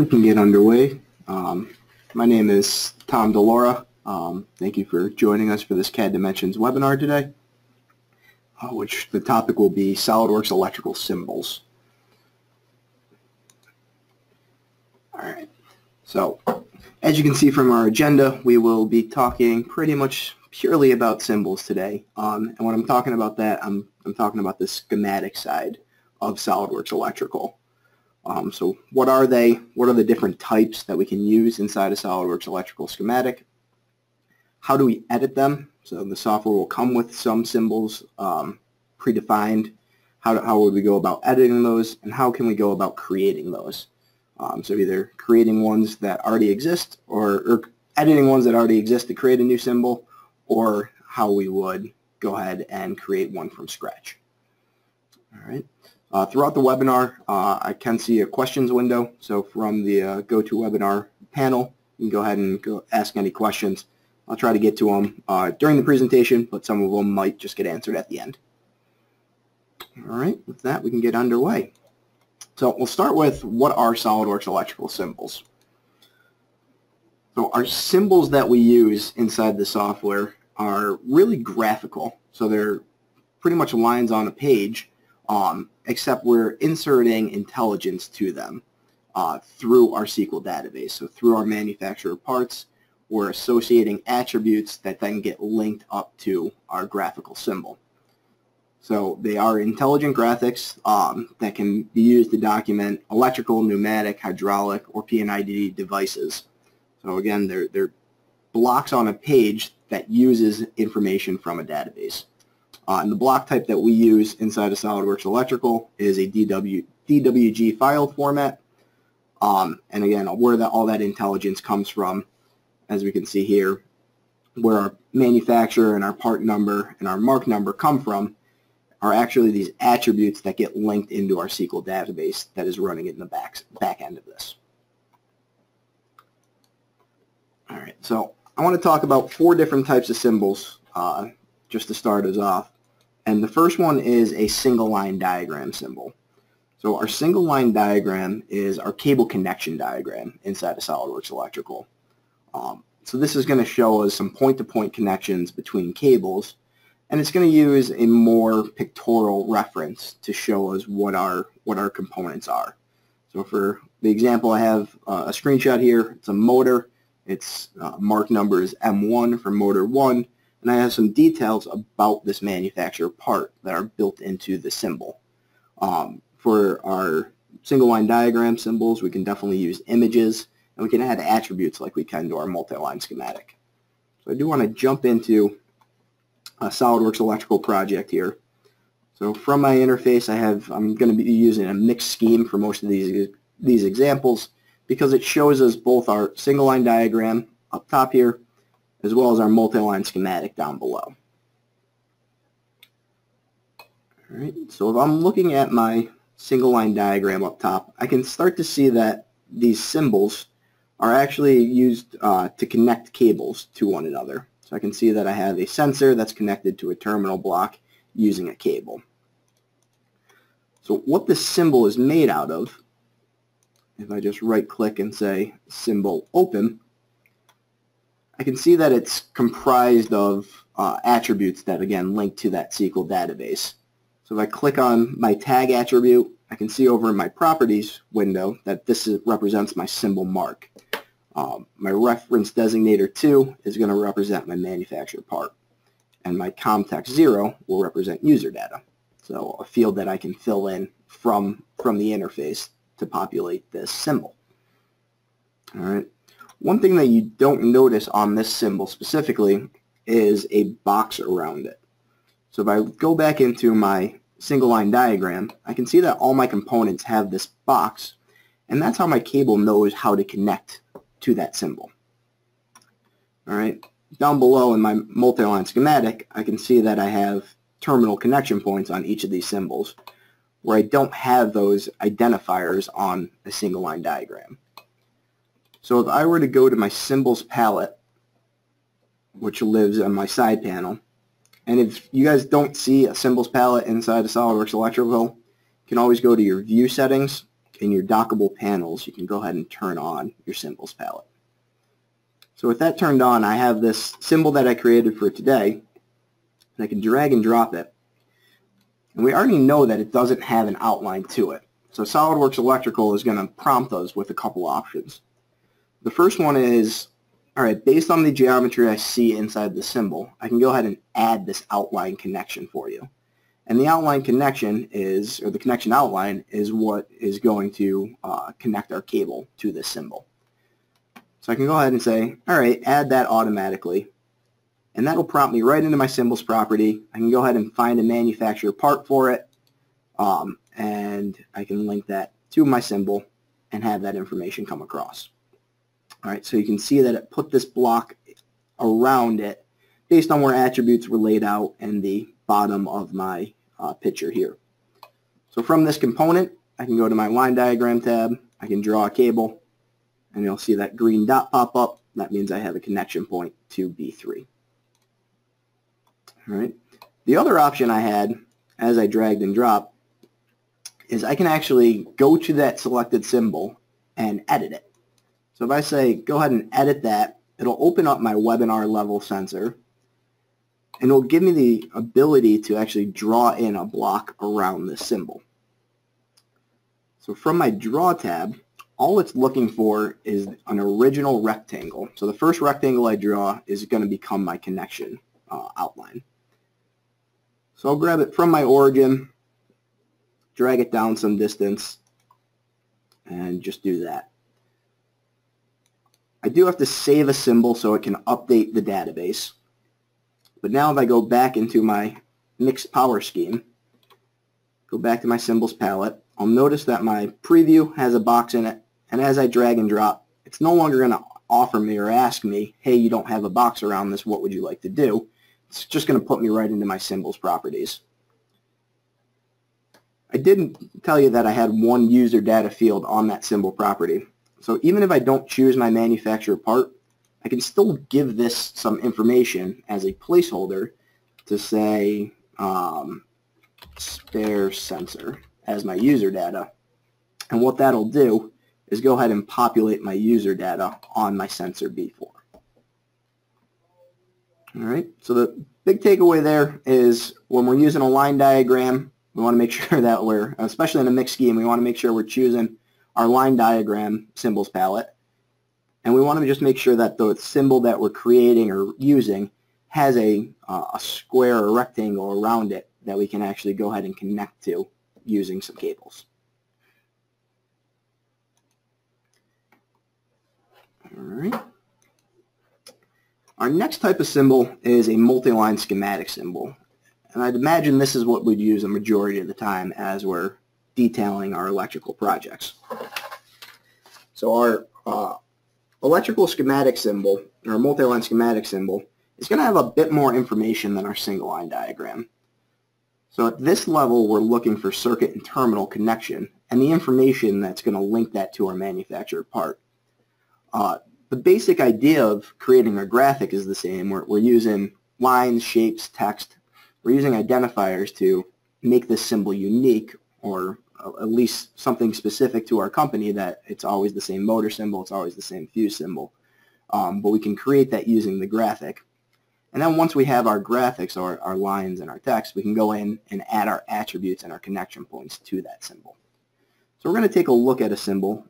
we can get underway. Um, my name is Tom Delora. Um, thank you for joining us for this CADimensions webinar today, uh, which the topic will be SOLIDWORKS electrical symbols. All right. So, as you can see from our agenda, we will be talking pretty much purely about symbols today. Um, and when I'm talking about that, I'm, I'm talking about the schematic side of SOLIDWORKS electrical. Um, so what are they? What are the different types that we can use inside a SOLIDWORKS electrical schematic? How do we edit them? So the software will come with some symbols um, predefined. How, do, how would we go about editing those? And how can we go about creating those? Um, so either creating ones that already exist or, or editing ones that already exist to create a new symbol or how we would go ahead and create one from scratch. All right. Uh, throughout the webinar, uh, I can see a questions window. So from the uh, GoToWebinar panel, you can go ahead and go ask any questions. I'll try to get to them uh, during the presentation, but some of them might just get answered at the end. All right, with that, we can get underway. So we'll start with what are SOLIDWORKS electrical symbols. So our symbols that we use inside the software are really graphical. So they're pretty much lines on a page um, except we're inserting intelligence to them uh, through our SQL database. So through our manufacturer parts, we're associating attributes that then get linked up to our graphical symbol. So they are intelligent graphics um, that can be used to document electrical, pneumatic, hydraulic, or PNID devices. So again, they're, they're blocks on a page that uses information from a database. Uh, and the block type that we use inside of SOLIDWORKS Electrical is a DW, DWG file format. Um, and again, where that, all that intelligence comes from, as we can see here, where our manufacturer and our part number and our mark number come from are actually these attributes that get linked into our SQL database that is running it in the back, back end of this. All right, so I want to talk about four different types of symbols uh, just to start us off. And the first one is a single line diagram symbol. So our single line diagram is our cable connection diagram inside of SOLIDWORKS Electrical. Um, so this is going to show us some point-to-point -point connections between cables, and it's going to use a more pictorial reference to show us what our what our components are. So for the example, I have uh, a screenshot here. It's a motor. Its uh, mark number is M1 for motor 1, and I have some details about this manufacturer part that are built into the symbol. Um, for our single line diagram symbols, we can definitely use images, and we can add attributes like we can to our multi-line schematic. So I do want to jump into a SOLIDWORKS electrical project here. So from my interface, I have I'm going to be using a mixed scheme for most of these these examples because it shows us both our single line diagram up top here as well as our multi-line schematic down below. All right, so if I'm looking at my single line diagram up top, I can start to see that these symbols are actually used uh, to connect cables to one another. So I can see that I have a sensor that's connected to a terminal block using a cable. So what this symbol is made out of, if I just right click and say symbol open, I can see that it's comprised of uh, attributes that, again, link to that SQL database. So if I click on my tag attribute, I can see over in my properties window that this is, represents my symbol mark. Um, my reference designator 2 is going to represent my manufacturer part. And my COMTEX 0 will represent user data. So a field that I can fill in from, from the interface to populate this symbol. All right. One thing that you don't notice on this symbol specifically is a box around it. So if I go back into my single line diagram, I can see that all my components have this box, and that's how my cable knows how to connect to that symbol. All right, down below in my multi-line schematic, I can see that I have terminal connection points on each of these symbols, where I don't have those identifiers on a single line diagram. So if I were to go to my symbols palette, which lives on my side panel, and if you guys don't see a symbols palette inside of SOLIDWORKS Electrical, you can always go to your view settings in your dockable panels, you can go ahead and turn on your symbols palette. So with that turned on, I have this symbol that I created for today, and I can drag and drop it. And we already know that it doesn't have an outline to it. So SOLIDWORKS Electrical is going to prompt us with a couple options. The first one is, all right, based on the geometry I see inside the symbol, I can go ahead and add this outline connection for you. And the outline connection is, or the connection outline is what is going to uh, connect our cable to this symbol. So I can go ahead and say, all right, add that automatically. And that'll prompt me right into my symbols property. I can go ahead and find a manufacturer part for it. Um, and I can link that to my symbol and have that information come across. All right, so you can see that it put this block around it based on where attributes were laid out in the bottom of my uh, picture here. So from this component, I can go to my line diagram tab, I can draw a cable, and you'll see that green dot pop up. That means I have a connection point to B3. All right. The other option I had, as I dragged and dropped, is I can actually go to that selected symbol and edit it. So if I say go ahead and edit that, it'll open up my webinar level sensor and it'll give me the ability to actually draw in a block around this symbol. So from my draw tab, all it's looking for is an original rectangle. So the first rectangle I draw is going to become my connection uh, outline. So I'll grab it from my origin, drag it down some distance, and just do that. I do have to save a symbol so it can update the database. But now if I go back into my mixed power scheme, go back to my symbols palette, I'll notice that my preview has a box in it, and as I drag and drop, it's no longer going to offer me or ask me, hey, you don't have a box around this, what would you like to do? It's just going to put me right into my symbols properties. I didn't tell you that I had one user data field on that symbol property. So even if I don't choose my manufacturer part, I can still give this some information as a placeholder to say um, spare sensor as my user data. And what that'll do is go ahead and populate my user data on my sensor B4. All right, so the big takeaway there is when we're using a line diagram, we want to make sure that we're, especially in a mixed scheme, we want to make sure we're choosing our line diagram symbols palette. And we want to just make sure that the symbol that we're creating or using has a, uh, a square or rectangle around it that we can actually go ahead and connect to using some cables. All right. Our next type of symbol is a multi-line schematic symbol. And I'd imagine this is what we'd use a majority of the time as we're detailing our electrical projects. So our uh, electrical schematic symbol, or multi-line schematic symbol, is going to have a bit more information than our single line diagram. So at this level, we're looking for circuit and terminal connection and the information that's going to link that to our manufactured part. Uh, the basic idea of creating a graphic is the same. We're, we're using lines, shapes, text. We're using identifiers to make this symbol unique or at least something specific to our company that it's always the same motor symbol, it's always the same fuse symbol. Um, but we can create that using the graphic. And then once we have our graphics or our lines and our text, we can go in and add our attributes and our connection points to that symbol. So we're going to take a look at a symbol,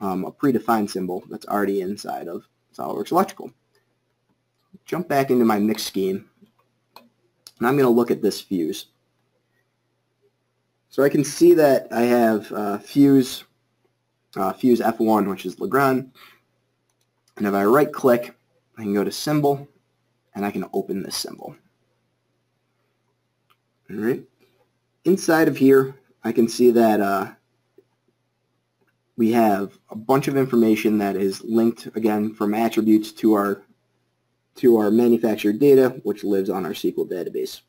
um, a predefined symbol that's already inside of SOLIDWORKS Electrical. Jump back into my mix scheme, and I'm going to look at this fuse. So I can see that I have uh, fuse, uh, fuse F1, which is Legrand. And if I right click, I can go to symbol, and I can open this symbol. All right. Inside of here, I can see that uh, we have a bunch of information that is linked, again, from attributes to our to our manufactured data, which lives on our SQL database.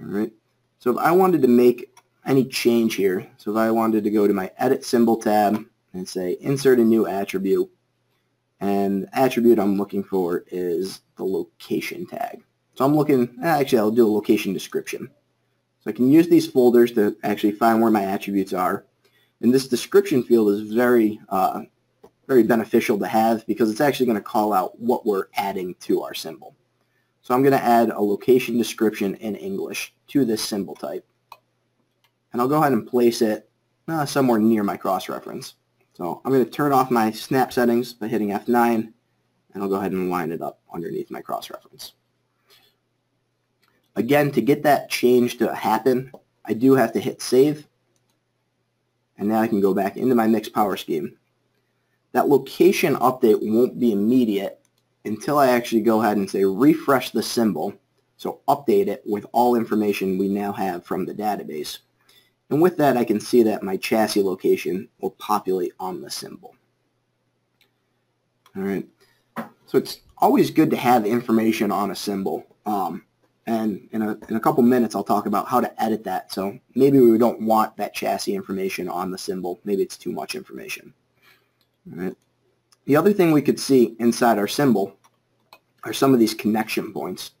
All right. So if I wanted to make any change here. So if I wanted to go to my Edit Symbol tab and say Insert a new attribute, and the attribute I'm looking for is the location tag. So I'm looking, actually I'll do a location description. So I can use these folders to actually find where my attributes are. And this description field is very, uh, very beneficial to have because it's actually going to call out what we're adding to our symbol. So I'm going to add a location description in English to this symbol type. And I'll go ahead and place it uh, somewhere near my cross-reference. So I'm going to turn off my snap settings by hitting F9, and I'll go ahead and line it up underneath my cross-reference. Again, to get that change to happen, I do have to hit save. And now I can go back into my mixed power scheme. That location update won't be immediate until I actually go ahead and say refresh the symbol. So update it with all information we now have from the database. And with that, I can see that my chassis location will populate on the symbol. All right. So it's always good to have information on a symbol. Um, and in a, in a couple minutes, I'll talk about how to edit that. So maybe we don't want that chassis information on the symbol. Maybe it's too much information. All right. The other thing we could see inside our symbol are some of these connection points.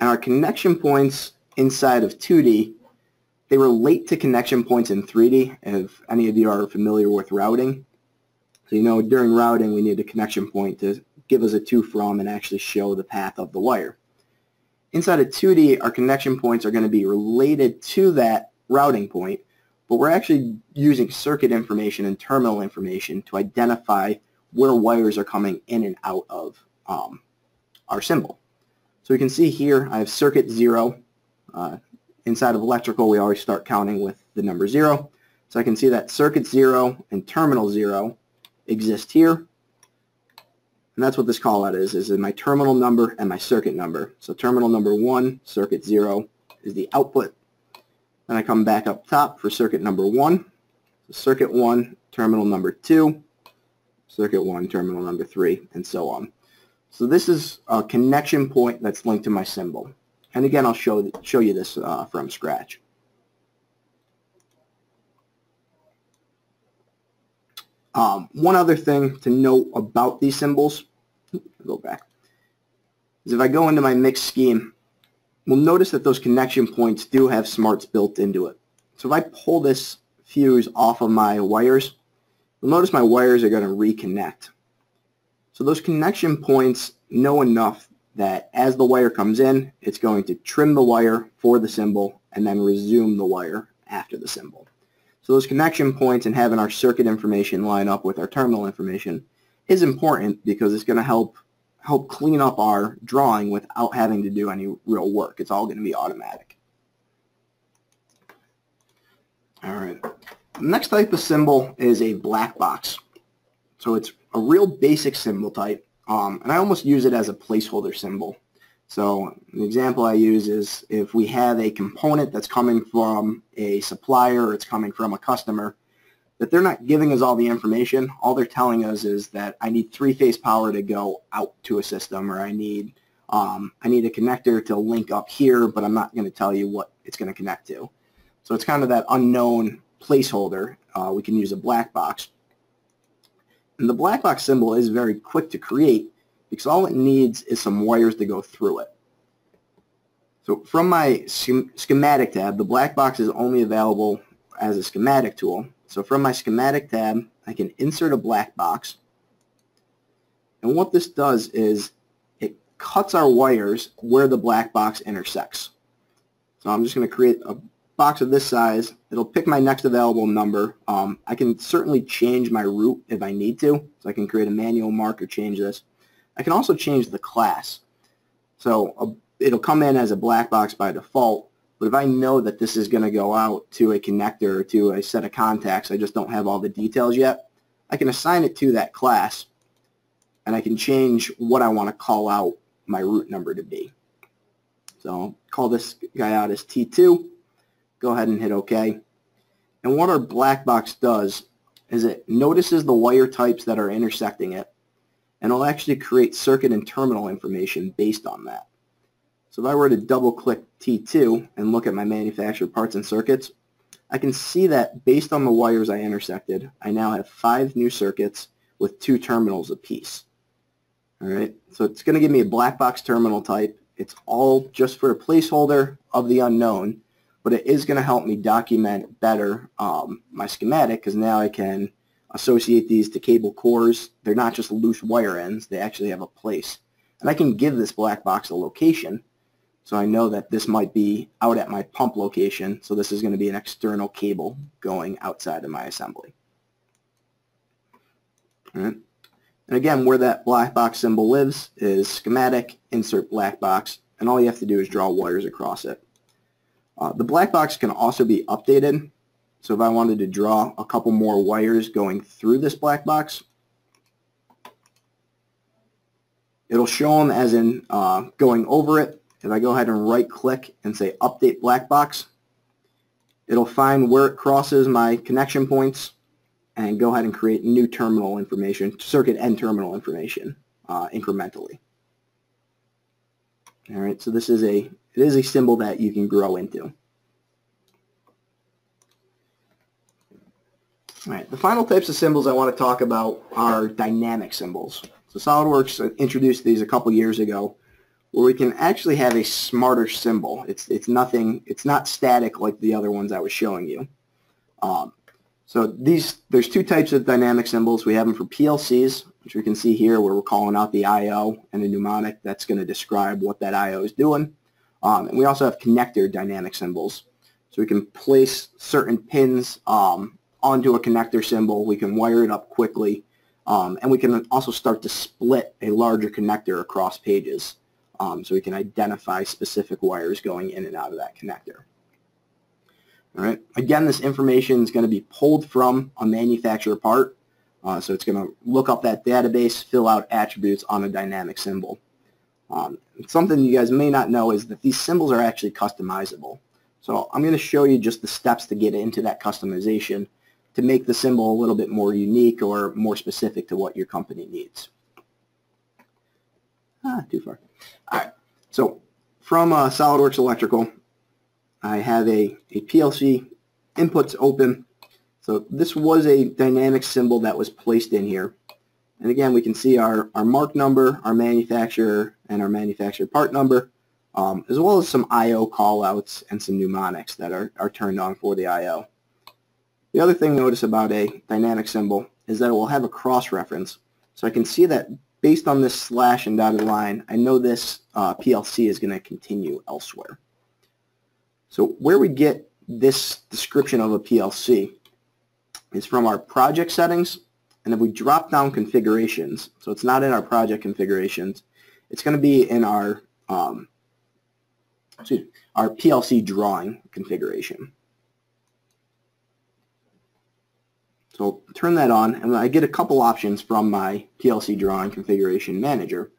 And our connection points inside of 2D they relate to connection points in 3D, if any of you are familiar with routing. So you know during routing we need a connection point to give us a to from and actually show the path of the wire. Inside of 2D, our connection points are going to be related to that routing point, but we're actually using circuit information and terminal information to identify where wires are coming in and out of um, our symbol. So we can see here I have circuit 0, uh, inside of electrical, we always start counting with the number 0. So I can see that circuit 0 and terminal 0 exist here. And that's what this callout is, is in my terminal number and my circuit number. So terminal number 1, circuit 0 is the output. Then I come back up top for circuit number 1. So circuit 1, terminal number 2, circuit 1, terminal number 3, and so on. So this is a connection point that's linked to my symbol. And again, I'll show, show you this uh, from scratch. Um, one other thing to note about these symbols, go back, is if I go into my mix scheme, we'll notice that those connection points do have smarts built into it. So if I pull this fuse off of my wires, you'll notice my wires are going to reconnect. So those connection points know enough that as the wire comes in, it's going to trim the wire for the symbol and then resume the wire after the symbol. So those connection points and having our circuit information line up with our terminal information is important because it's going to help help clean up our drawing without having to do any real work. It's all going to be automatic. All right. The next type of symbol is a black box. So it's a real basic symbol type um, and I almost use it as a placeholder symbol. So an example I use is if we have a component that's coming from a supplier or it's coming from a customer, that they're not giving us all the information. All they're telling us is that I need three-phase power to go out to a system or I need um, I need a connector to link up here, but I'm not going to tell you what it's going to connect to. So it's kind of that unknown placeholder. Uh, we can use a black box. And the black box symbol is very quick to create because all it needs is some wires to go through it. So from my schematic tab, the black box is only available as a schematic tool. So from my schematic tab, I can insert a black box. And what this does is it cuts our wires where the black box intersects. So I'm just going to create a box of this size. It'll pick my next available number. Um, I can certainly change my route if I need to. So I can create a manual mark or change this. I can also change the class. So uh, it'll come in as a black box by default, but if I know that this is going to go out to a connector or to a set of contacts, I just don't have all the details yet, I can assign it to that class, and I can change what I want to call out my route number to be. So call this guy out as T2 go ahead and hit OK. And what our black box does is it notices the wire types that are intersecting it, and it'll actually create circuit and terminal information based on that. So if I were to double click T2 and look at my manufactured parts and circuits, I can see that based on the wires I intersected, I now have five new circuits with two terminals apiece. All right, so it's going to give me a black box terminal type. It's all just for a placeholder of the unknown, but it is going to help me document better um, my schematic because now I can associate these to cable cores. They're not just loose wire ends. They actually have a place. And I can give this black box a location. So I know that this might be out at my pump location. So this is going to be an external cable going outside of my assembly. And again, where that black box symbol lives is schematic, insert black box, and all you have to do is draw wires across it. Uh, the black box can also be updated. So if I wanted to draw a couple more wires going through this black box, it'll show them as in uh, going over it. If I go ahead and right click and say update black box, it'll find where it crosses my connection points and go ahead and create new terminal information, circuit and terminal information uh, incrementally. All right, so this is a it is a symbol that you can grow into. All right, the final types of symbols I want to talk about are dynamic symbols. So SolidWorks introduced these a couple years ago where we can actually have a smarter symbol. It's, it's nothing, it's not static like the other ones I was showing you. Um, so these, there's two types of dynamic symbols. We have them for PLCs, which we can see here where we're calling out the I.O. and the mnemonic that's going to describe what that I.O. is doing. Um, and we also have connector dynamic symbols. So we can place certain pins um, onto a connector symbol. We can wire it up quickly. Um, and we can also start to split a larger connector across pages. Um, so we can identify specific wires going in and out of that connector. All right. Again, this information is going to be pulled from a manufacturer part. Uh, so it's going to look up that database, fill out attributes on a dynamic symbol. Um, something you guys may not know is that these symbols are actually customizable. So I'm going to show you just the steps to get into that customization to make the symbol a little bit more unique or more specific to what your company needs. Ah, too far. All right. So from uh, SolidWorks Electrical, I have a, a PLC inputs open. So this was a dynamic symbol that was placed in here. And again, we can see our, our mark number, our manufacturer, and our manufacturer part number, um, as well as some I.O. callouts and some mnemonics that are, are turned on for the I.O. The other thing notice about a dynamic symbol is that it will have a cross-reference. So I can see that based on this slash and dotted line, I know this uh, PLC is going to continue elsewhere. So where we get this description of a PLC is from our project settings. And if we drop down configurations, so it's not in our project configurations, it's going to be in our, um, excuse, our PLC drawing configuration. So turn that on, and I get a couple options from my PLC drawing configuration manager.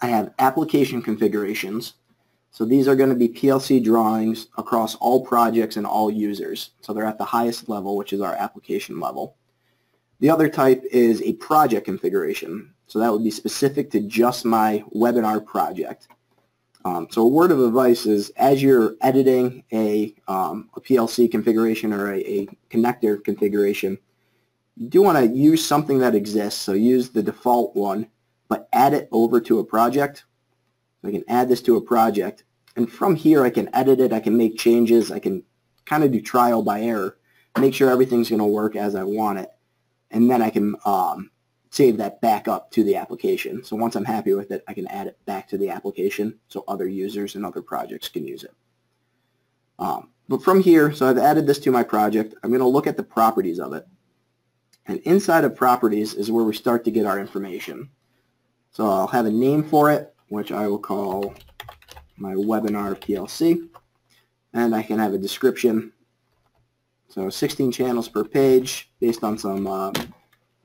I have application configurations, so these are going to be PLC drawings across all projects and all users. So they're at the highest level, which is our application level. The other type is a project configuration. So that would be specific to just my webinar project. Um, so a word of advice is as you're editing a, um, a PLC configuration or a, a connector configuration, you do want to use something that exists. So use the default one, but add it over to a project so I can add this to a project. And from here, I can edit it. I can make changes. I can kind of do trial by error, make sure everything's going to work as I want it. And then I can um, save that back up to the application. So once I'm happy with it, I can add it back to the application so other users and other projects can use it. Um, but from here, so I've added this to my project. I'm going to look at the properties of it. And inside of properties is where we start to get our information. So I'll have a name for it which I will call my webinar PLC. And I can have a description. So 16 channels per page based on some, um,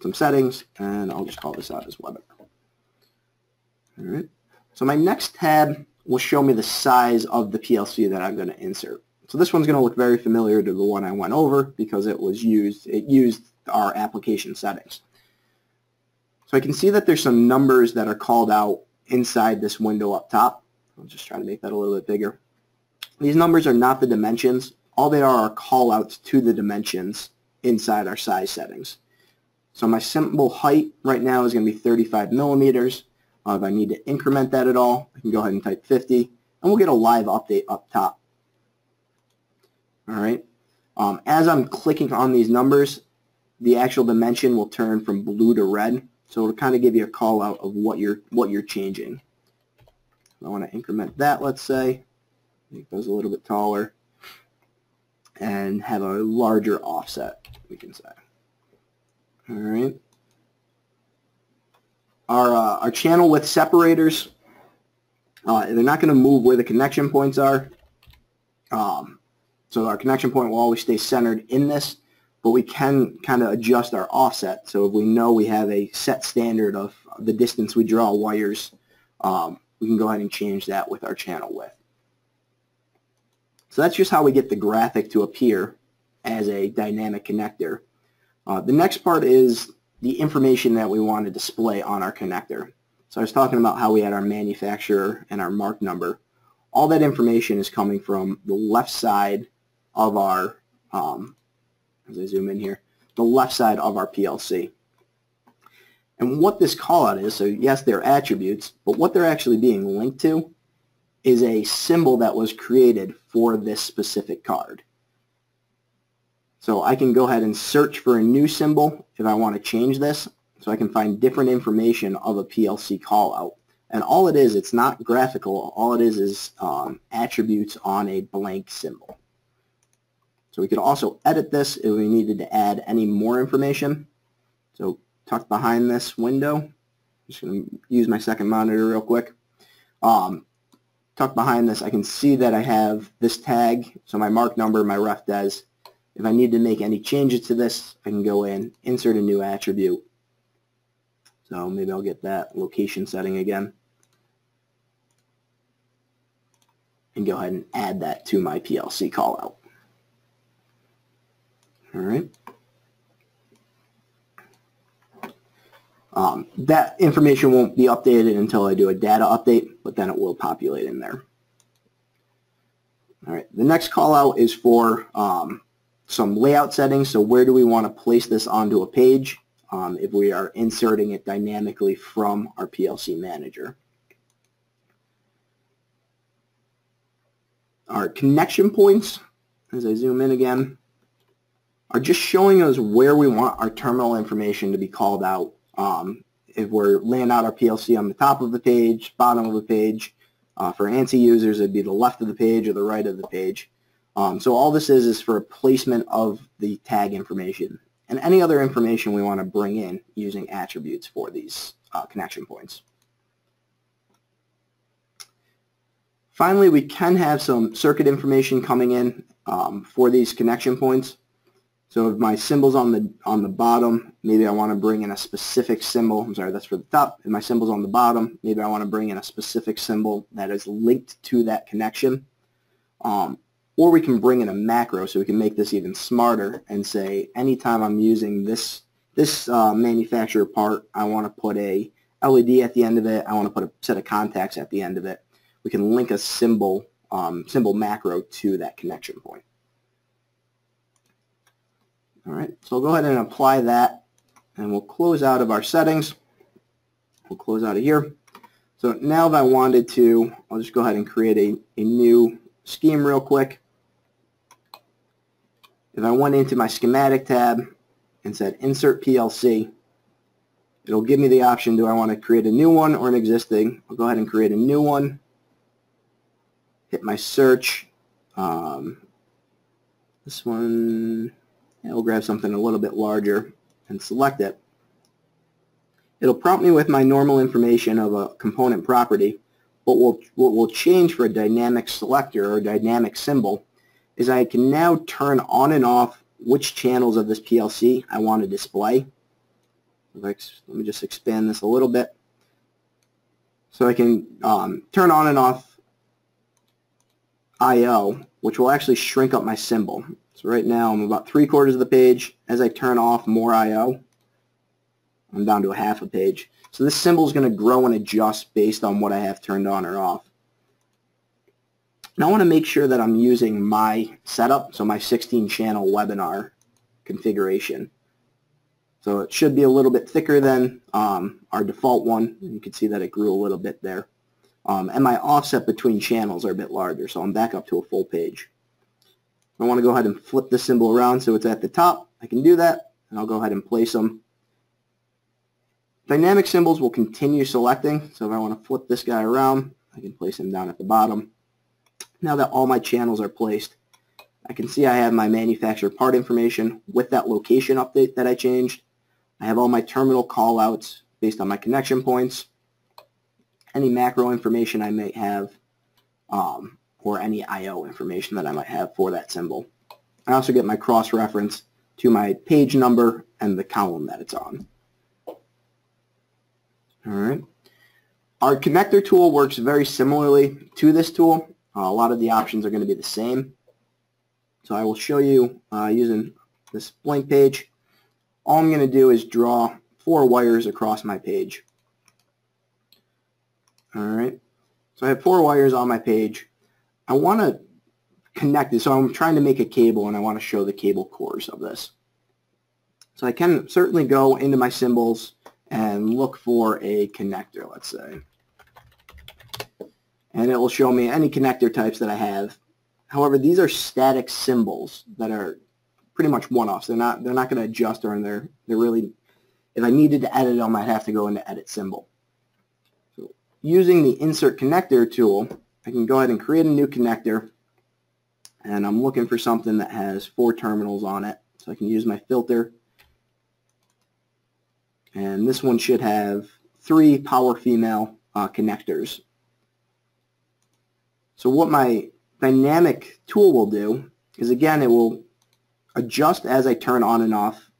some settings. And I'll just call this out as webinar. All right. So my next tab will show me the size of the PLC that I'm going to insert. So this one's going to look very familiar to the one I went over because it was used, it used our application settings. So I can see that there's some numbers that are called out inside this window up top. I'll just try to make that a little bit bigger. These numbers are not the dimensions. All they are are callouts to the dimensions inside our size settings. So my symbol height right now is going to be 35 millimeters. Uh, if I need to increment that at all, I can go ahead and type 50, and we'll get a live update up top. All right. Um, as I'm clicking on these numbers, the actual dimension will turn from blue to red. So it'll kind of give you a call out of what you're what you're changing. I want to increment that, let's say, make those a little bit taller, and have a larger offset, we can say. All right. Our, uh, our channel width separators, uh, they're not going to move where the connection points are. Um, so our connection point will always stay centered in this, but we can kind of adjust our offset. So if we know we have a set standard of the distance we draw wires, um, we can go ahead and change that with our channel width. So that's just how we get the graphic to appear as a dynamic connector. Uh, the next part is the information that we want to display on our connector. So I was talking about how we had our manufacturer and our mark number. All that information is coming from the left side of our, um, as I zoom in here, the left side of our PLC. And what this callout is, so yes, they're attributes, but what they're actually being linked to is a symbol that was created for this specific card. So I can go ahead and search for a new symbol if I want to change this, so I can find different information of a PLC callout. And all it is, it's not graphical, all it is is um, attributes on a blank symbol. So we could also edit this if we needed to add any more information. So tucked behind this window. I'm just going to use my second monitor real quick. Um, tucked behind this, I can see that I have this tag, so my mark number, my ref des. If I need to make any changes to this, I can go in, insert a new attribute. So maybe I'll get that location setting again. And go ahead and add that to my PLC callout. All right. Um, that information won't be updated until I do a data update, but then it will populate in there. All right, the next call out is for um, some layout settings. So where do we want to place this onto a page um, if we are inserting it dynamically from our PLC manager. Our connection points, as I zoom in again, are just showing us where we want our terminal information to be called out um, if we're laying out our PLC on the top of the page, bottom of the page, uh, for ANSI users, it'd be the left of the page or the right of the page. Um, so all this is is for placement of the tag information and any other information we want to bring in using attributes for these uh, connection points. Finally, we can have some circuit information coming in um, for these connection points. So if my symbol's on the on the bottom, maybe I want to bring in a specific symbol. I'm sorry, that's for the top. If my symbol's on the bottom, maybe I want to bring in a specific symbol that is linked to that connection. Um, or we can bring in a macro so we can make this even smarter and say anytime I'm using this this uh, manufacturer part, I want to put a LED at the end of it. I want to put a set of contacts at the end of it. We can link a symbol um, symbol macro to that connection point. All right, so I'll go ahead and apply that, and we'll close out of our settings. We'll close out of here. So now if I wanted to, I'll just go ahead and create a, a new scheme real quick. If I went into my schematic tab and said insert PLC, it'll give me the option, do I want to create a new one or an existing? I'll go ahead and create a new one. Hit my search. Um, this one, yeah, we'll grab something a little bit larger and select it. It'll prompt me with my normal information of a component property, but what will change for a dynamic selector or dynamic symbol is I can now turn on and off which channels of this PLC I want to display. Let me just expand this a little bit. So I can um, turn on and off I.O., which will actually shrink up my symbol. So right now I'm about three quarters of the page. As I turn off more I.O., I'm down to a half a page. So this symbol is going to grow and adjust based on what I have turned on or off. Now I want to make sure that I'm using my setup, so my 16-channel webinar configuration. So it should be a little bit thicker than um, our default one. You can see that it grew a little bit there. Um, and my offset between channels are a bit larger, so I'm back up to a full page. I want to go ahead and flip the symbol around so it's at the top. I can do that, and I'll go ahead and place them. Dynamic symbols will continue selecting, so if I want to flip this guy around, I can place him down at the bottom. Now that all my channels are placed, I can see I have my manufacturer part information with that location update that I changed. I have all my terminal callouts based on my connection points, any macro information I may have, um, or any I.O. information that I might have for that symbol. I also get my cross-reference to my page number and the column that it's on. All right. Our connector tool works very similarly to this tool. Uh, a lot of the options are going to be the same. So I will show you uh, using this blank page. All I'm going to do is draw four wires across my page. All right. So I have four wires on my page. I want to connect it. So I'm trying to make a cable and I want to show the cable cores of this. So I can certainly go into my symbols and look for a connector, let's say. And it will show me any connector types that I have. However, these are static symbols that are pretty much one-offs. They're not they're not going to adjust or they're they're really if I needed to edit them, I'd have to go into edit symbol. So using the insert connector tool, I can go ahead and create a new connector and I'm looking for something that has four terminals on it. So I can use my filter and this one should have three power female uh, connectors. So what my dynamic tool will do is again it will adjust as I turn on and off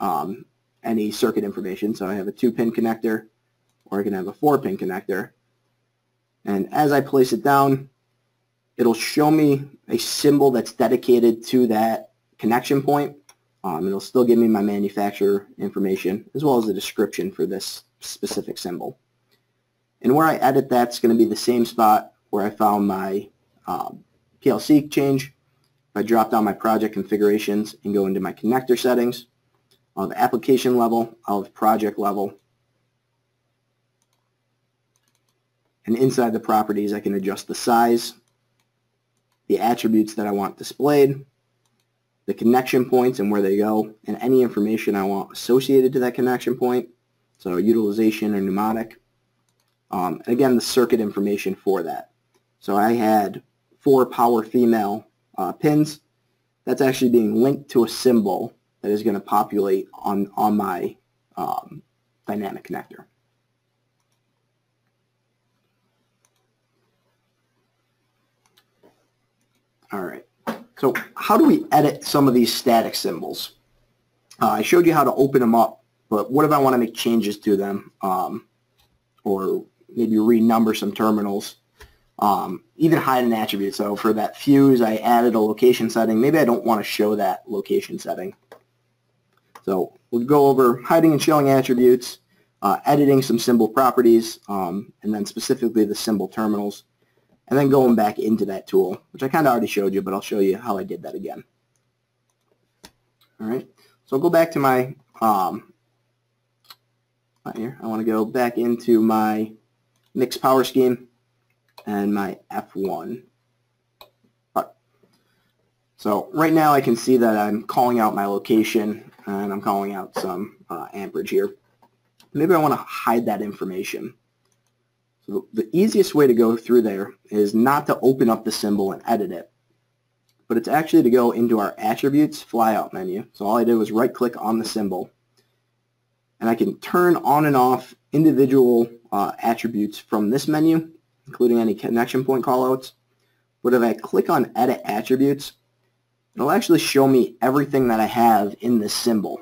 um, any circuit information. So I have a two pin connector or I can have a four pin connector. And as I place it down, it'll show me a symbol that's dedicated to that connection point. Um, it'll still give me my manufacturer information as well as the description for this specific symbol. And where I edit that's going to be the same spot where I found my um, PLC change. If I drop down my project configurations and go into my connector settings, I'll have application level, I'll have project level, and inside the properties I can adjust the size, the attributes that I want displayed, the connection points and where they go, and any information I want associated to that connection point, so utilization or pneumatic. Um, again, the circuit information for that. So I had four power female uh, pins. That's actually being linked to a symbol that is going to populate on, on my um, dynamic connector. All right. So how do we edit some of these static symbols? Uh, I showed you how to open them up, but what if I want to make changes to them um, or maybe renumber some terminals? Um, even hide an attribute. So for that fuse, I added a location setting. Maybe I don't want to show that location setting. So we'll go over hiding and showing attributes, uh, editing some symbol properties, um, and then specifically the symbol terminals and then going back into that tool, which I kind of already showed you, but I'll show you how I did that again. All right, so I'll go back to my, um, here, I want to go back into my mixed power scheme and my F1. Right. So right now I can see that I'm calling out my location and I'm calling out some uh, amperage here. Maybe I want to hide that information. So the easiest way to go through there is not to open up the symbol and edit it, but it's actually to go into our attributes flyout menu. So all I did was right click on the symbol and I can turn on and off individual uh, attributes from this menu, including any connection point callouts. But if I click on edit attributes, it'll actually show me everything that I have in this symbol.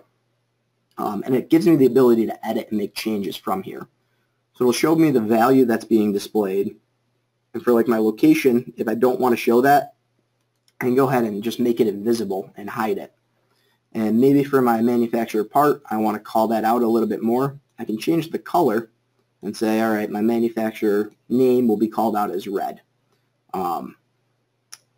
Um, and it gives me the ability to edit and make changes from here. So it'll show me the value that's being displayed. And for like my location, if I don't want to show that, I can go ahead and just make it invisible and hide it. And maybe for my manufacturer part, I want to call that out a little bit more. I can change the color and say, all right, my manufacturer name will be called out as red. Um,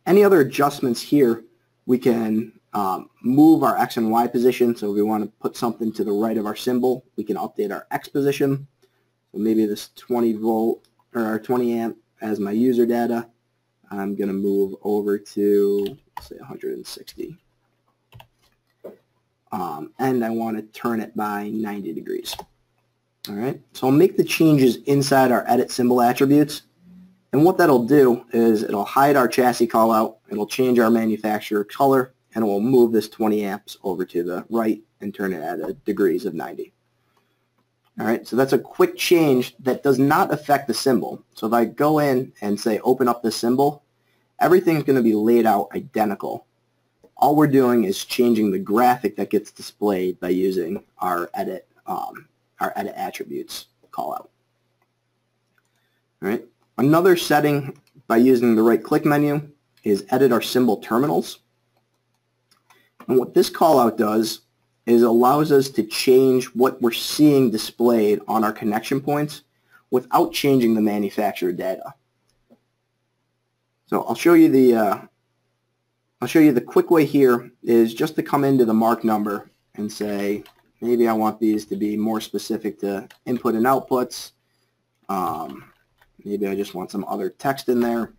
any other adjustments here, we can um, move our X and Y position. So if we want to put something to the right of our symbol, we can update our X position. Maybe this 20 volt or 20 amp as my user data. I'm going to move over to say 160. Um, and I want to turn it by 90 degrees. All right, so I'll make the changes inside our edit symbol attributes. And what that'll do is it'll hide our chassis callout, it'll change our manufacturer color, and it will move this 20 amps over to the right and turn it at a degrees of 90. All right, so that's a quick change that does not affect the symbol. So if I go in and say open up the symbol, everything's going to be laid out identical. All we're doing is changing the graphic that gets displayed by using our edit, um, our edit attributes callout. All right, another setting by using the right click menu is edit our symbol terminals. And what this callout does is allows us to change what we're seeing displayed on our connection points without changing the manufacturer data. So I'll show you the uh, I'll show you the quick way here is just to come into the mark number and say maybe I want these to be more specific to input and outputs. Um, maybe I just want some other text in there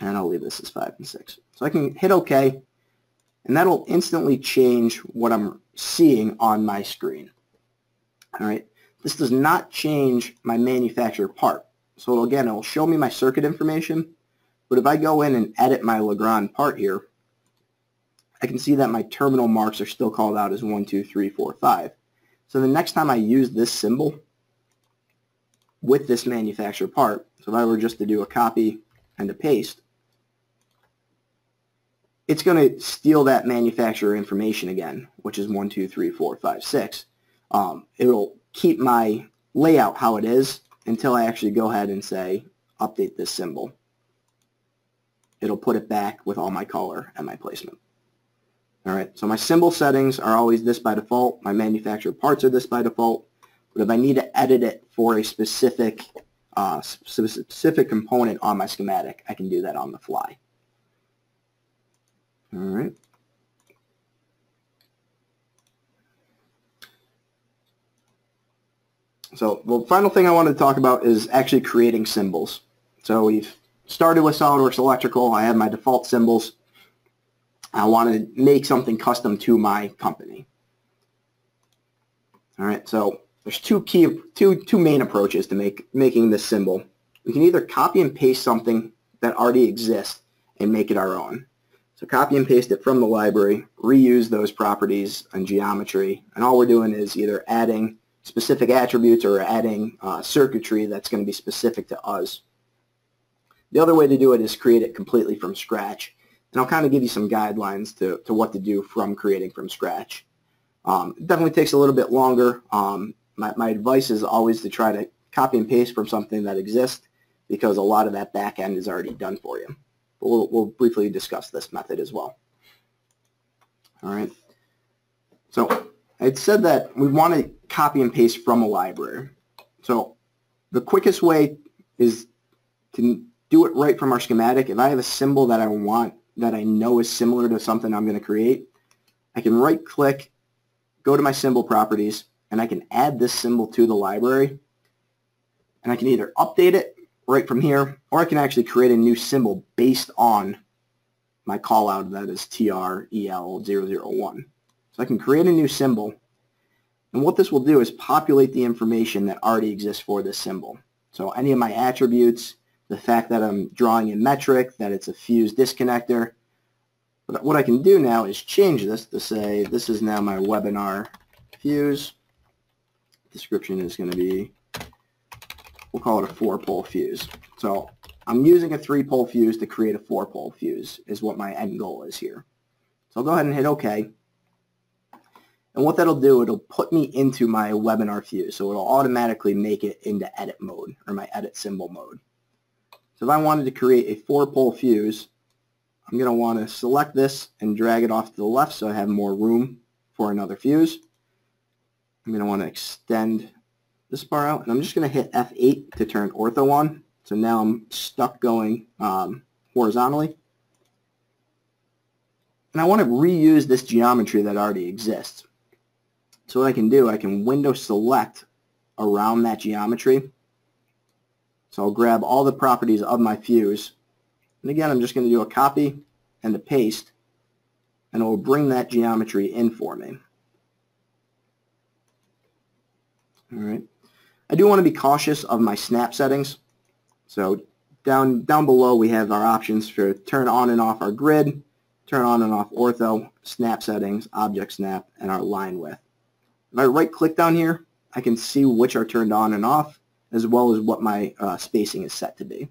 and I'll leave this as 5 and 6. So I can hit OK and that'll instantly change what I'm seeing on my screen. All right, this does not change my manufacturer part. So again, it'll show me my circuit information, but if I go in and edit my Legrand part here, I can see that my terminal marks are still called out as 1, 2, 3, 4, 5. So the next time I use this symbol with this manufacturer part, so if I were just to do a copy and a paste, it's going to steal that manufacturer information again, which is 1, 2, 3, 4, 5, 6. Um, it'll keep my layout how it is until I actually go ahead and say update this symbol. It'll put it back with all my color and my placement. All right, so my symbol settings are always this by default. My manufacturer parts are this by default. But if I need to edit it for a specific uh, specific component on my schematic, I can do that on the fly. All right. So the final thing I wanted to talk about is actually creating symbols. So we've started with SOLIDWORKS Electrical. I have my default symbols. I want to make something custom to my company. All right, so there's two key, two, two main approaches to make making this symbol. We can either copy and paste something that already exists and make it our own. So copy and paste it from the library, reuse those properties and geometry, and all we're doing is either adding specific attributes or adding uh, circuitry that's going to be specific to us. The other way to do it is create it completely from scratch. And I'll kind of give you some guidelines to, to what to do from creating from scratch. Um, it definitely takes a little bit longer. Um, my, my advice is always to try to copy and paste from something that exists because a lot of that back end is already done for you. We'll, we'll briefly discuss this method as well. All right. So it said that we want to copy and paste from a library. So the quickest way is to do it right from our schematic. If I have a symbol that I want that I know is similar to something I'm going to create, I can right click, go to my symbol properties, and I can add this symbol to the library. And I can either update it right from here, or I can actually create a new symbol based on my callout that is TREL001. So I can create a new symbol, and what this will do is populate the information that already exists for this symbol. So any of my attributes, the fact that I'm drawing in metric, that it's a fuse disconnector. But what I can do now is change this to say this is now my webinar fuse. Description is going to be we'll call it a four-pole fuse. So I'm using a three-pole fuse to create a four-pole fuse is what my end goal is here. So I'll go ahead and hit OK. And what that'll do, it'll put me into my webinar fuse. So it'll automatically make it into edit mode or my edit symbol mode. So if I wanted to create a four-pole fuse, I'm going to want to select this and drag it off to the left so I have more room for another fuse. I'm going to want to extend this bar out, and I'm just going to hit F8 to turn ortho on. So now I'm stuck going um, horizontally. And I want to reuse this geometry that already exists. So what I can do, I can window select around that geometry. So I'll grab all the properties of my fuse. And again, I'm just going to do a copy and a paste, and it will bring that geometry in for me. All right. I do want to be cautious of my snap settings. So down, down below we have our options for turn on and off our grid, turn on and off ortho, snap settings, object snap, and our line width. If I right click down here, I can see which are turned on and off, as well as what my uh, spacing is set to be.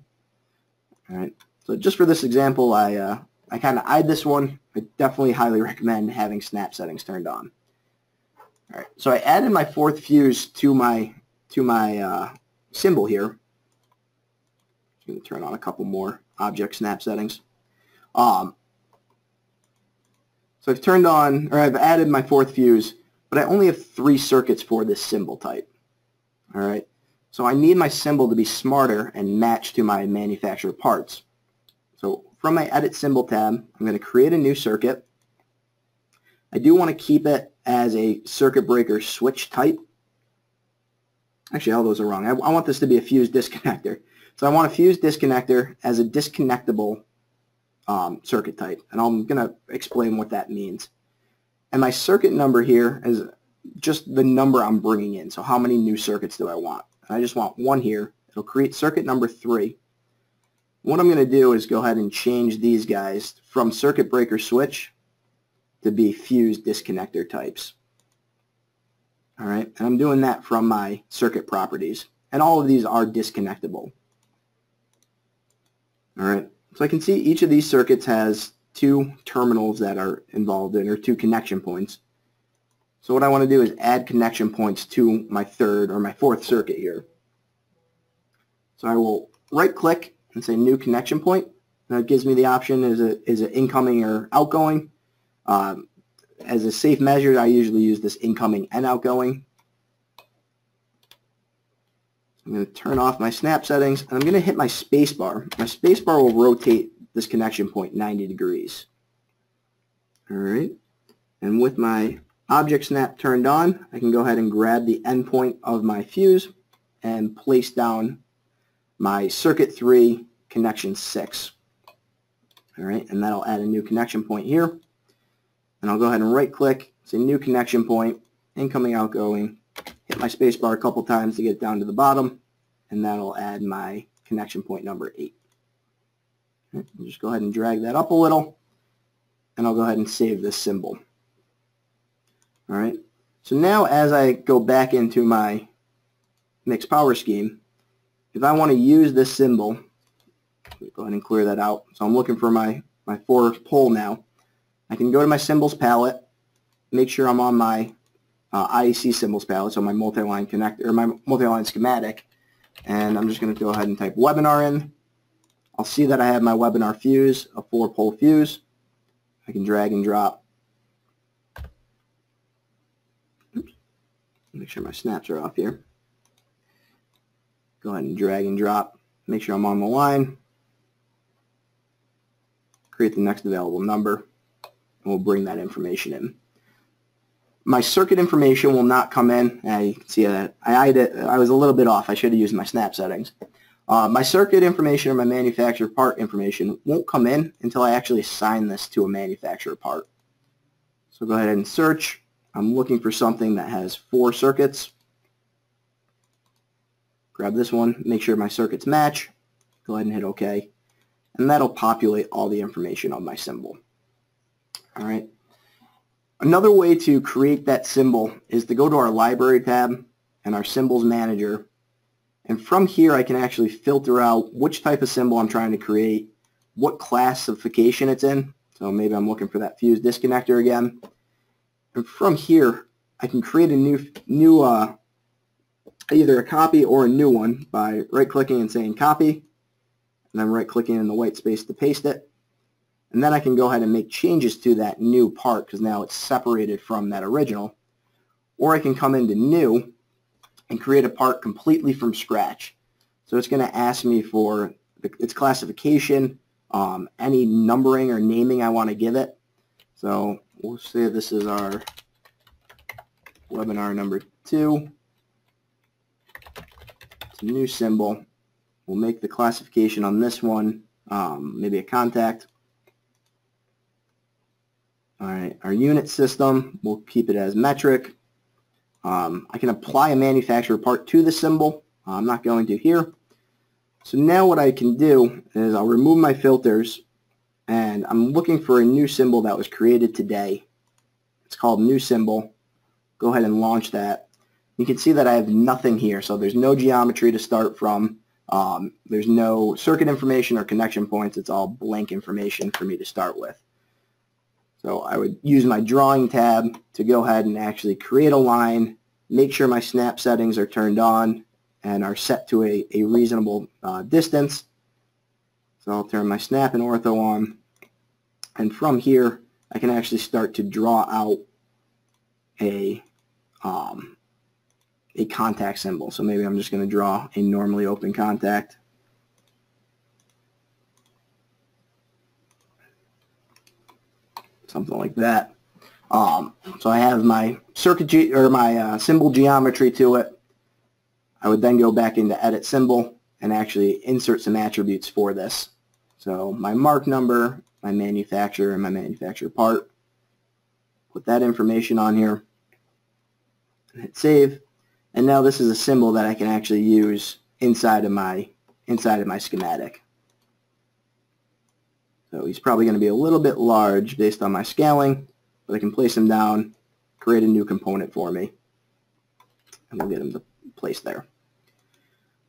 All right. So just for this example, I, uh, I kind of eyed this one. I definitely highly recommend having snap settings turned on. All right. So I added my fourth fuse to my to my uh, symbol here. I'm going to turn on a couple more object snap settings. Um, so I've turned on, or I've added my fourth fuse, but I only have three circuits for this symbol type. All right. So I need my symbol to be smarter and match to my manufacturer parts. So from my Edit Symbol tab, I'm going to create a new circuit. I do want to keep it as a circuit breaker switch type. Actually, all those are wrong. I, I want this to be a fuse disconnector. So I want a fuse disconnector as a disconnectable um, circuit type. And I'm going to explain what that means. And my circuit number here is just the number I'm bringing in. So how many new circuits do I want? And I just want one here. It'll create circuit number three. What I'm going to do is go ahead and change these guys from circuit breaker switch to be fuse disconnector types. All right, and I'm doing that from my circuit properties. And all of these are disconnectable. All right, so I can see each of these circuits has two terminals that are involved in, or two connection points. So what I want to do is add connection points to my third or my fourth circuit here. So I will right click and say new connection point. That gives me the option is it is it incoming or outgoing. Um, as a safe measure, I usually use this incoming and outgoing. I'm going to turn off my snap settings, and I'm going to hit my spacebar. My spacebar will rotate this connection point 90 degrees. All right. And with my object snap turned on, I can go ahead and grab the endpoint of my fuse and place down my circuit 3 connection 6. All right, and that'll add a new connection point here. And I'll go ahead and right click, say new connection point, incoming, outgoing, hit my spacebar a couple times to get down to the bottom, and that'll add my connection point number 8. Right, just go ahead and drag that up a little, and I'll go ahead and save this symbol. All right, so now as I go back into my mixed power scheme, if I want to use this symbol, go ahead and clear that out. So I'm looking for my, my four pole now. I can go to my symbols palette, make sure I'm on my uh, IEC symbols palette, so my multi-line connector, or my multi-line schematic, and I'm just going to go ahead and type webinar in. I'll see that I have my webinar fuse, a four-pole fuse. I can drag and drop. Oops. Make sure my snaps are off here. Go ahead and drag and drop. Make sure I'm on the line. Create the next available number and we'll bring that information in. My circuit information will not come in. I can see that I, I was a little bit off. I should have used my snap settings. Uh, my circuit information or my manufacturer part information won't come in until I actually assign this to a manufacturer part. So go ahead and search. I'm looking for something that has four circuits. Grab this one, make sure my circuits match. Go ahead and hit OK. And that'll populate all the information on my symbol. All right. Another way to create that symbol is to go to our library tab and our symbols manager. And from here, I can actually filter out which type of symbol I'm trying to create, what classification it's in. So maybe I'm looking for that fuse disconnector again. And from here, I can create a new, new uh, either a copy or a new one by right-clicking and saying copy, and then right-clicking in the white space to paste it. And then I can go ahead and make changes to that new part because now it's separated from that original. Or I can come into new and create a part completely from scratch. So it's going to ask me for its classification, um, any numbering or naming I want to give it. So we'll say this is our webinar number two. It's a new symbol. We'll make the classification on this one um, maybe a contact All right, our unit system, we'll keep it as metric. Um, I can apply a manufacturer part to the symbol. I'm not going to here. So now what I can do is I'll remove my filters and I'm looking for a new symbol that was created today. It's called new symbol. Go ahead and launch that. You can see that I have nothing here, so there's no geometry to start from. Um, there's no circuit information or connection points. It's all blank information for me to start with. So I would use my drawing tab to go ahead and actually create a line, make sure my snap settings are turned on and are set to a, a reasonable uh, distance. So I'll turn my snap and ortho on. And from here, I can actually start to draw out a, um, a contact symbol. So maybe I'm just going to draw a normally open contact. Something like that. Um, so I have my circuit ge or my uh, symbol geometry to it. I would then go back into edit symbol and actually insert some attributes for this. So my mark number, my manufacturer, and my manufacturer part. Put that information on here. Hit save. And now this is a symbol that I can actually use inside of my inside of my schematic. So he's probably going to be a little bit large based on my scaling, but I can place him down, create a new component for me, and we'll get him to place there.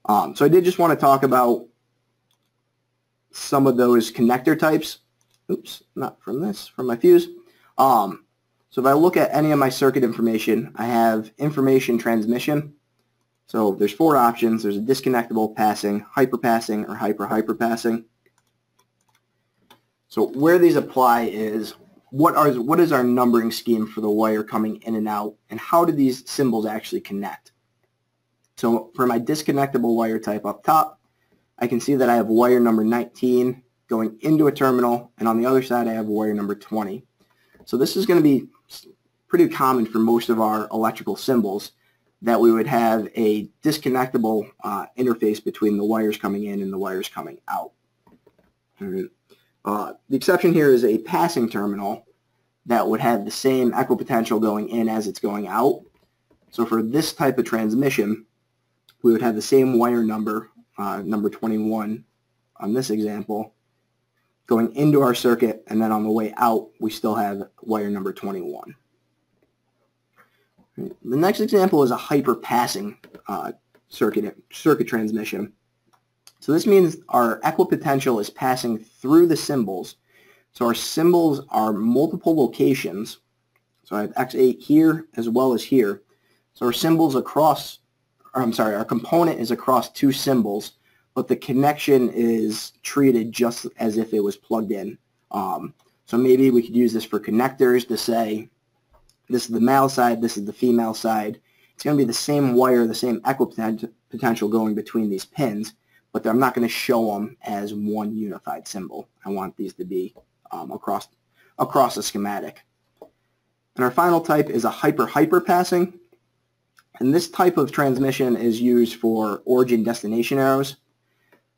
Um, so I did just want to talk about some of those connector types. Oops, not from this, from my fuse. Um, so if I look at any of my circuit information, I have information transmission. So there's four options. There's a disconnectable, passing, hyperpassing, or hyper-hyperpassing. So where these apply is what are what is our numbering scheme for the wire coming in and out, and how do these symbols actually connect? So for my disconnectable wire type up top, I can see that I have wire number 19 going into a terminal, and on the other side I have wire number 20. So this is going to be pretty common for most of our electrical symbols that we would have a disconnectable uh, interface between the wires coming in and the wires coming out. Uh, the exception here is a passing terminal that would have the same equipotential going in as it's going out. So for this type of transmission, we would have the same wire number, uh, number 21 on this example, going into our circuit, and then on the way out, we still have wire number 21. The next example is a hyper-passing uh, circuit, circuit transmission. So this means our equipotential is passing through the symbols. So our symbols are multiple locations. So I have X8 here as well as here. So our symbols across I'm sorry, our component is across two symbols, but the connection is treated just as if it was plugged in. Um, so maybe we could use this for connectors to say, this is the male side, this is the female side. It's going to be the same wire, the same equipotential going between these pins, but I'm not going to show them as one unified symbol. I want these to be um, across, across the schematic. And our final type is a hyper-hyper passing. And this type of transmission is used for origin destination arrows.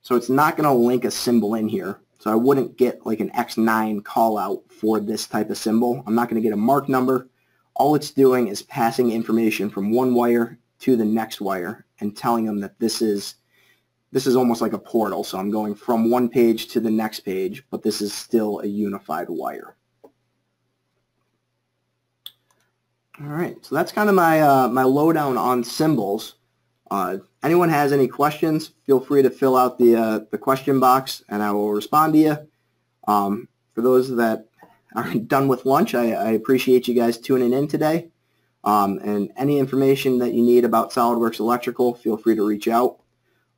So it's not going to link a symbol in here. So I wouldn't get like an X9 call out for this type of symbol. I'm not going to get a mark number. All it's doing is passing information from one wire to the next wire and telling them that this is this is almost like a portal. So I'm going from one page to the next page, but this is still a unified wire. All right, so that's kind of my uh, my lowdown on symbols. Uh, anyone has any questions, feel free to fill out the uh, the question box, and I will respond to you. Um, for those that are done with lunch, I, I appreciate you guys tuning in today. Um, and any information that you need about SolidWorks Electrical, feel free to reach out.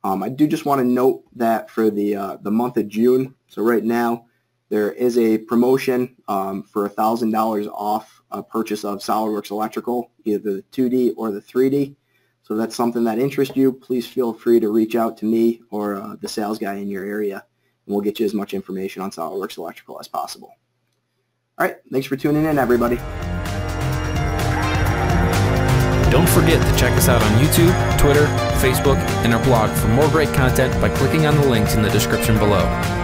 Um, I do just want to note that for the uh, the month of June, so right now there is a promotion um, for $1,000 off a purchase of SolidWorks Electrical, either the 2D or the 3D. So if that's something that interests you, please feel free to reach out to me or uh, the sales guy in your area, and we'll get you as much information on SolidWorks Electrical as possible. All right, thanks for tuning in, everybody. Don't forget to check us out on YouTube, Twitter, Facebook, and our blog for more great content by clicking on the links in the description below.